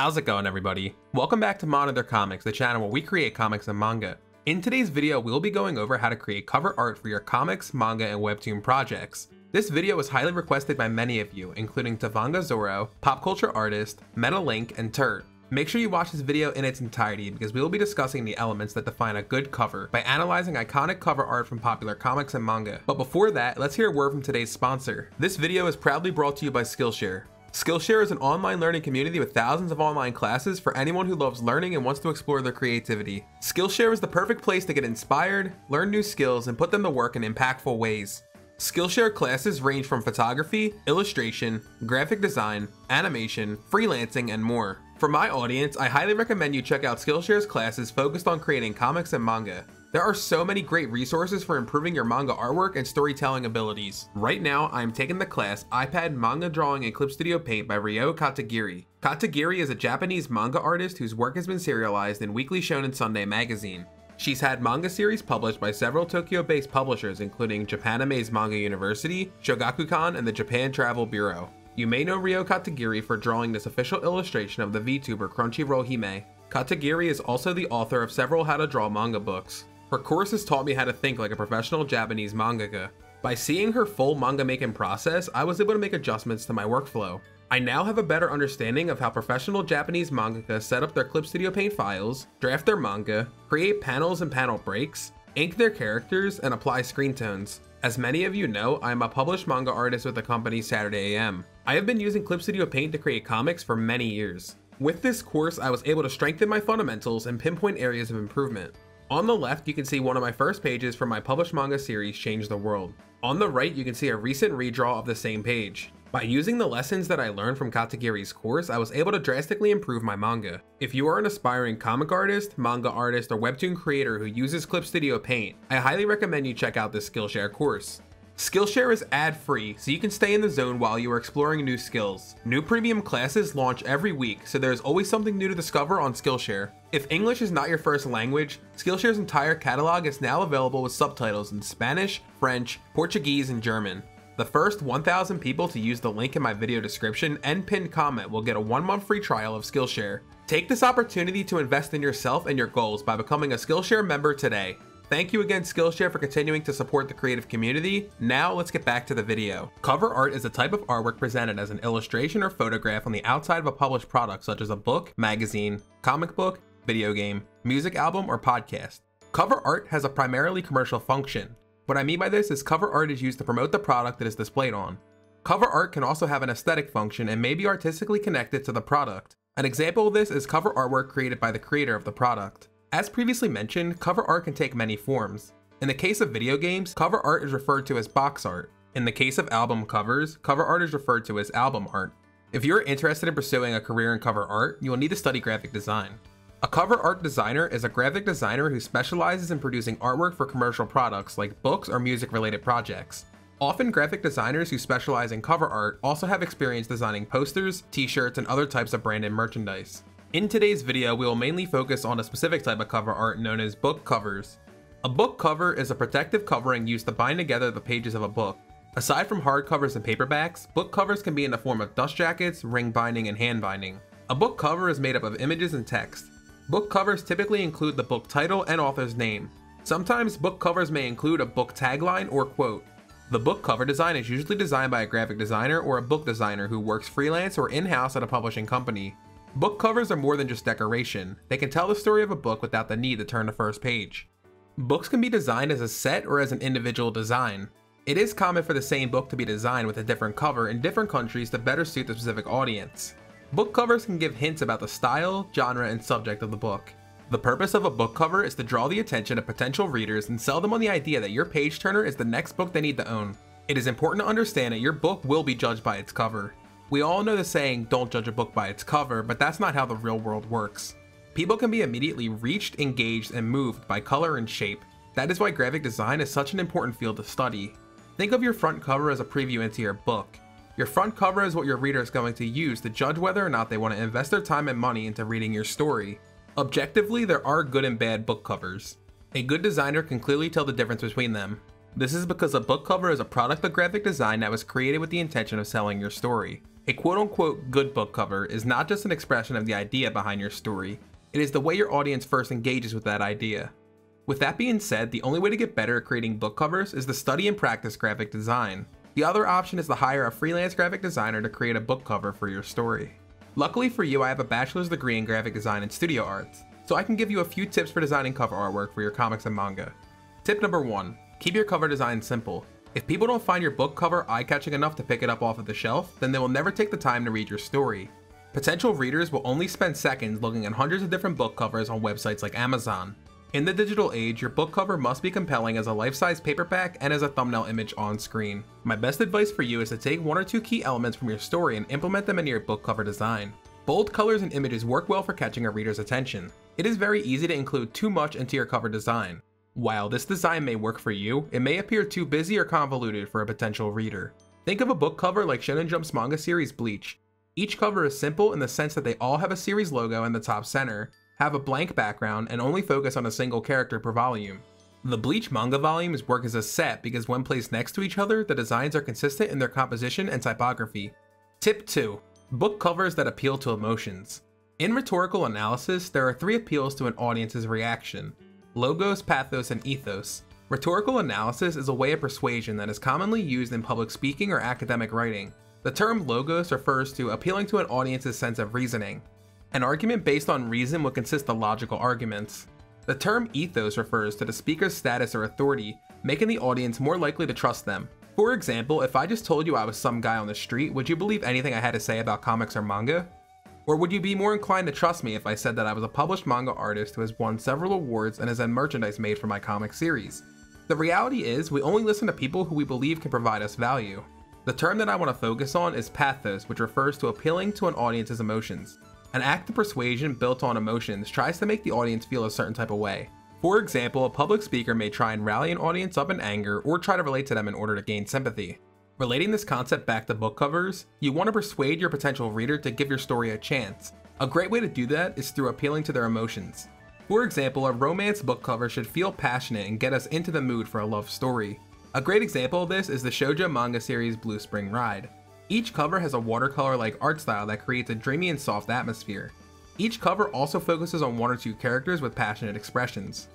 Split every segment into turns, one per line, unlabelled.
How's it going everybody? Welcome back to Monitor Comics, the channel where we create comics and manga. In today's video, we'll be going over how to create cover art for your comics, manga, and webtoon projects. This video was highly requested by many of you, including Tavanga Zoro, Pop Culture Artist, Metalink, and Turt. Make sure you watch this video in its entirety because we will be discussing the elements that define a good cover by analyzing iconic cover art from popular comics and manga. But before that, let's hear a word from today's sponsor. This video is proudly brought to you by Skillshare. Skillshare is an online learning community with thousands of online classes for anyone who loves learning and wants to explore their creativity. Skillshare is the perfect place to get inspired, learn new skills, and put them to work in impactful ways. Skillshare classes range from photography, illustration, graphic design, animation, freelancing, and more. For my audience, I highly recommend you check out Skillshare's classes focused on creating comics and manga. There are so many great resources for improving your manga artwork and storytelling abilities. Right now, I am taking the class iPad Manga Drawing in Clip Studio Paint by Ryo Katagiri. Katagiri is a Japanese manga artist whose work has been serialized in Weekly Shonen Sunday magazine. She's had manga series published by several Tokyo-based publishers including Japan Japanime's Manga University, Shogakukan, and the Japan Travel Bureau. You may know Ryo Katagiri for drawing this official illustration of the VTuber Crunchyroll Hime. Katagiri is also the author of several how to draw manga books. Her course has taught me how to think like a professional Japanese mangaka. By seeing her full manga making process, I was able to make adjustments to my workflow. I now have a better understanding of how professional Japanese mangaka set up their Clip Studio Paint files, draft their manga, create panels and panel breaks, ink their characters, and apply screen tones. As many of you know, I am a published manga artist with the company Saturday AM. I have been using Clip Studio Paint to create comics for many years. With this course, I was able to strengthen my fundamentals and pinpoint areas of improvement. On the left, you can see one of my first pages from my published manga series, Change the World. On the right, you can see a recent redraw of the same page. By using the lessons that I learned from Katagiri's course, I was able to drastically improve my manga. If you are an aspiring comic artist, manga artist, or webtoon creator who uses Clip Studio Paint, I highly recommend you check out this Skillshare course. Skillshare is ad-free, so you can stay in the zone while you are exploring new skills. New premium classes launch every week, so there's always something new to discover on Skillshare. If English is not your first language, Skillshare's entire catalog is now available with subtitles in Spanish, French, Portuguese, and German. The first 1,000 people to use the link in my video description and pinned comment will get a one month free trial of Skillshare. Take this opportunity to invest in yourself and your goals by becoming a Skillshare member today. Thank you again Skillshare for continuing to support the creative community. Now let's get back to the video. Cover art is a type of artwork presented as an illustration or photograph on the outside of a published product such as a book, magazine, comic book, video game, music album, or podcast. Cover art has a primarily commercial function. What I mean by this is cover art is used to promote the product that is displayed on. Cover art can also have an aesthetic function and may be artistically connected to the product. An example of this is cover artwork created by the creator of the product. As previously mentioned, cover art can take many forms. In the case of video games, cover art is referred to as box art. In the case of album covers, cover art is referred to as album art. If you're interested in pursuing a career in cover art, you will need to study graphic design. A cover art designer is a graphic designer who specializes in producing artwork for commercial products like books or music related projects. Often graphic designers who specialize in cover art also have experience designing posters, t-shirts, and other types of branded merchandise. In today's video, we will mainly focus on a specific type of cover art known as book covers. A book cover is a protective covering used to bind together the pages of a book. Aside from hardcovers and paperbacks, book covers can be in the form of dust jackets, ring binding, and hand binding. A book cover is made up of images and text. Book covers typically include the book title and author's name. Sometimes book covers may include a book tagline or quote. The book cover design is usually designed by a graphic designer or a book designer who works freelance or in-house at a publishing company. Book covers are more than just decoration. They can tell the story of a book without the need to turn the first page. Books can be designed as a set or as an individual design. It is common for the same book to be designed with a different cover in different countries to better suit the specific audience. Book covers can give hints about the style, genre, and subject of the book. The purpose of a book cover is to draw the attention of potential readers and sell them on the idea that your page turner is the next book they need to own. It is important to understand that your book will be judged by its cover. We all know the saying, don't judge a book by its cover, but that's not how the real world works. People can be immediately reached, engaged, and moved by color and shape. That is why graphic design is such an important field to study. Think of your front cover as a preview into your book. Your front cover is what your reader is going to use to judge whether or not they want to invest their time and money into reading your story. Objectively, there are good and bad book covers. A good designer can clearly tell the difference between them. This is because a book cover is a product of graphic design that was created with the intention of selling your story. A quote unquote good book cover is not just an expression of the idea behind your story, it is the way your audience first engages with that idea. With that being said, the only way to get better at creating book covers is to study and practice graphic design. The other option is to hire a freelance graphic designer to create a book cover for your story. Luckily for you, I have a bachelor's degree in graphic design and studio arts, so I can give you a few tips for designing cover artwork for your comics and manga. Tip number one, keep your cover design simple. If people don't find your book cover eye-catching enough to pick it up off of the shelf, then they will never take the time to read your story. Potential readers will only spend seconds looking at hundreds of different book covers on websites like Amazon. In the digital age, your book cover must be compelling as a life-size paperback and as a thumbnail image on screen. My best advice for you is to take one or two key elements from your story and implement them into your book cover design. Bold colors and images work well for catching a reader's attention. It is very easy to include too much into your cover design. While this design may work for you, it may appear too busy or convoluted for a potential reader. Think of a book cover like Shonen Jump's manga series Bleach. Each cover is simple in the sense that they all have a series logo in the top center, have a blank background, and only focus on a single character per volume. The Bleach manga volumes work as a set because when placed next to each other, the designs are consistent in their composition and typography. Tip 2. Book covers that appeal to emotions. In rhetorical analysis, there are three appeals to an audience's reaction logos, pathos, and ethos. Rhetorical analysis is a way of persuasion that is commonly used in public speaking or academic writing. The term logos refers to appealing to an audience's sense of reasoning. An argument based on reason would consist of logical arguments. The term ethos refers to the speaker's status or authority, making the audience more likely to trust them. For example, if I just told you I was some guy on the street, would you believe anything I had to say about comics or manga? Or would you be more inclined to trust me if I said that I was a published manga artist who has won several awards and has had merchandise made for my comic series? The reality is, we only listen to people who we believe can provide us value. The term that I want to focus on is pathos, which refers to appealing to an audience's emotions. An act of persuasion built on emotions tries to make the audience feel a certain type of way. For example, a public speaker may try and rally an audience up in anger or try to relate to them in order to gain sympathy. Relating this concept back to book covers, you want to persuade your potential reader to give your story a chance. A great way to do that is through appealing to their emotions. For example, a romance book cover should feel passionate and get us into the mood for a love story. A great example of this is the shoujo manga series Blue Spring Ride. Each cover has a watercolor-like art style that creates a dreamy and soft atmosphere. Each cover also focuses on one or two characters with passionate expressions.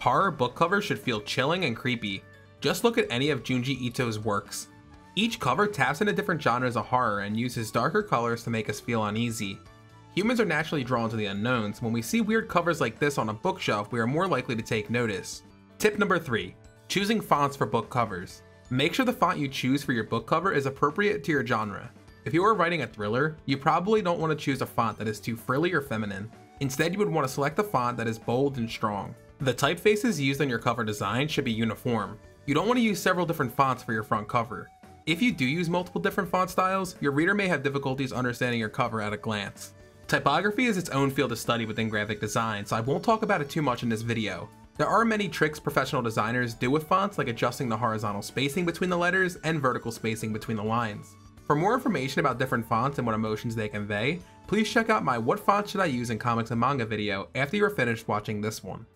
Horror book covers should feel chilling and creepy. Just look at any of Junji Ito's works. Each cover taps into different genres of horror and uses darker colors to make us feel uneasy. Humans are naturally drawn to the unknowns. When we see weird covers like this on a bookshelf, we are more likely to take notice. Tip number 3. Choosing fonts for book covers. Make sure the font you choose for your book cover is appropriate to your genre. If you are writing a thriller, you probably don't want to choose a font that is too frilly or feminine. Instead, you would want to select a font that is bold and strong. The typefaces used on your cover design should be uniform. You don't want to use several different fonts for your front cover. If you do use multiple different font styles, your reader may have difficulties understanding your cover at a glance. Typography is its own field of study within graphic design, so I won't talk about it too much in this video. There are many tricks professional designers do with fonts like adjusting the horizontal spacing between the letters and vertical spacing between the lines. For more information about different fonts and what emotions they convey, please check out my What Font Should I Use in Comics and Manga video after you are finished watching this one.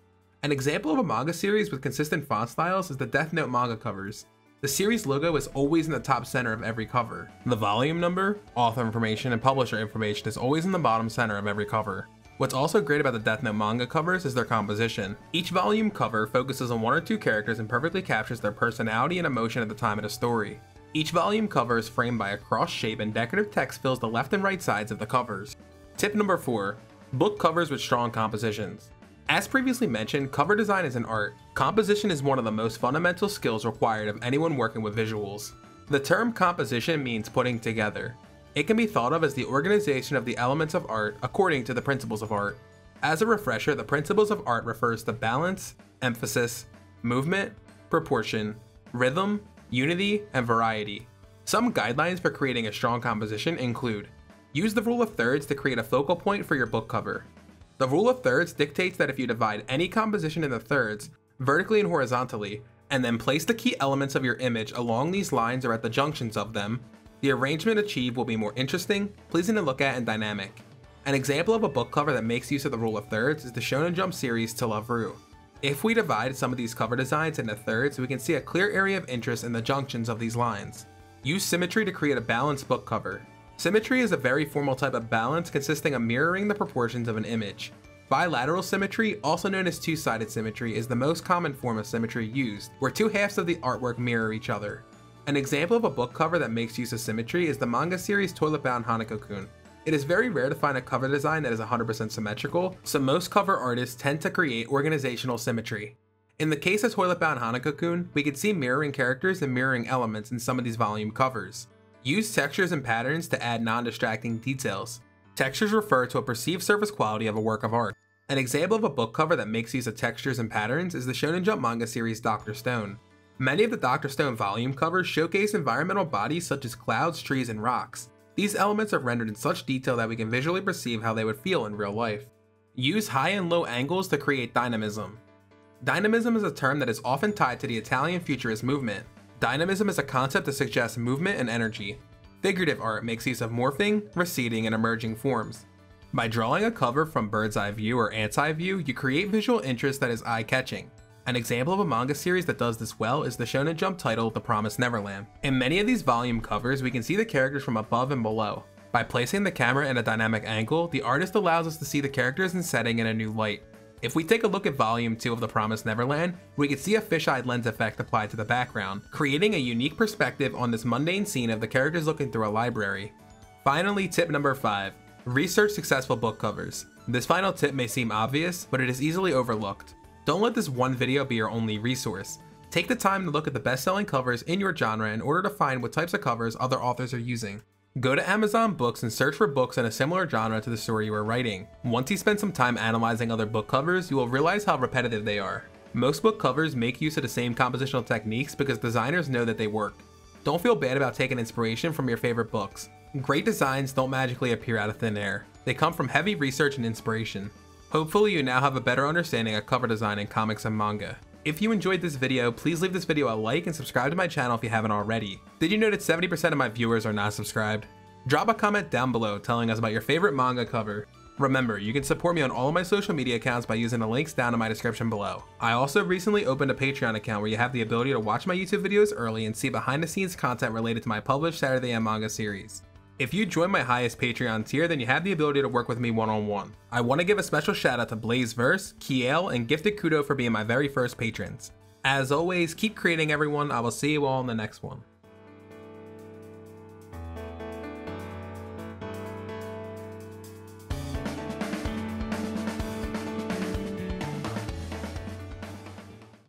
An example of a manga series with consistent font styles is the Death Note manga covers. The series logo is always in the top center of every cover. The volume number, author information, and publisher information is always in the bottom center of every cover. What's also great about the Death Note manga covers is their composition. Each volume cover focuses on one or two characters and perfectly captures their personality and emotion at the time of the story. Each volume cover is framed by a cross shape and decorative text fills the left and right sides of the covers. Tip number 4. Book covers with strong compositions. As previously mentioned, cover design is an art. Composition is one of the most fundamental skills required of anyone working with visuals. The term composition means putting together. It can be thought of as the organization of the elements of art according to the principles of art. As a refresher, the principles of art refers to balance, emphasis, movement, proportion, rhythm, unity, and variety. Some guidelines for creating a strong composition include Use the rule of thirds to create a focal point for your book cover. The rule of thirds dictates that if you divide any composition into thirds, vertically and horizontally, and then place the key elements of your image along these lines or at the junctions of them, the arrangement achieved will be more interesting, pleasing to look at, and dynamic. An example of a book cover that makes use of the rule of thirds is the Shonen Jump series To Love Ru. If we divide some of these cover designs into thirds, we can see a clear area of interest in the junctions of these lines. Use symmetry to create a balanced book cover. Symmetry is a very formal type of balance consisting of mirroring the proportions of an image. Bilateral symmetry, also known as two-sided symmetry, is the most common form of symmetry used, where two halves of the artwork mirror each other. An example of a book cover that makes use of symmetry is the manga series Toilet Bound Hanako-kun. It is very rare to find a cover design that is 100% symmetrical, so most cover artists tend to create organizational symmetry. In the case of Toilet Bound Hanako-kun, we can see mirroring characters and mirroring elements in some of these volume covers. Use textures and patterns to add non-distracting details. Textures refer to a perceived surface quality of a work of art. An example of a book cover that makes use of textures and patterns is the Shonen Jump manga series Dr. Stone. Many of the Dr. Stone volume covers showcase environmental bodies such as clouds, trees, and rocks. These elements are rendered in such detail that we can visually perceive how they would feel in real life. Use high and low angles to create dynamism. Dynamism is a term that is often tied to the Italian futurist movement. Dynamism is a concept that suggests movement and energy. Figurative art makes use of morphing, receding, and emerging forms. By drawing a cover from bird's eye view or ant's eye view, you create visual interest that is eye-catching. An example of a manga series that does this well is the Shonen Jump title The Promised Neverland. In many of these volume covers, we can see the characters from above and below. By placing the camera in a dynamic angle, the artist allows us to see the characters and setting in a new light. If we take a look at volume 2 of The Promised Neverland, we can see a fisheye lens effect applied to the background, creating a unique perspective on this mundane scene of the characters looking through a library. Finally, tip number 5. Research successful book covers. This final tip may seem obvious, but it is easily overlooked. Don't let this one video be your only resource. Take the time to look at the best-selling covers in your genre in order to find what types of covers other authors are using. Go to Amazon Books and search for books in a similar genre to the story you are writing. Once you spend some time analyzing other book covers, you will realize how repetitive they are. Most book covers make use of the same compositional techniques because designers know that they work. Don't feel bad about taking inspiration from your favorite books. Great designs don't magically appear out of thin air. They come from heavy research and inspiration. Hopefully you now have a better understanding of cover design in comics and manga. If you enjoyed this video, please leave this video a like and subscribe to my channel if you haven't already. Did you that 70% of my viewers are not subscribed? Drop a comment down below telling us about your favorite manga cover. Remember, you can support me on all of my social media accounts by using the links down in my description below. I also recently opened a Patreon account where you have the ability to watch my YouTube videos early and see behind the scenes content related to my published Saturday AM manga series. If you join my highest Patreon tier, then you have the ability to work with me one-on-one. -on -one. I want to give a special shout out to Blaze Verse, Kiel, and Gifted Kudo for being my very first patrons. As always, keep creating everyone, I will see you all in the next one.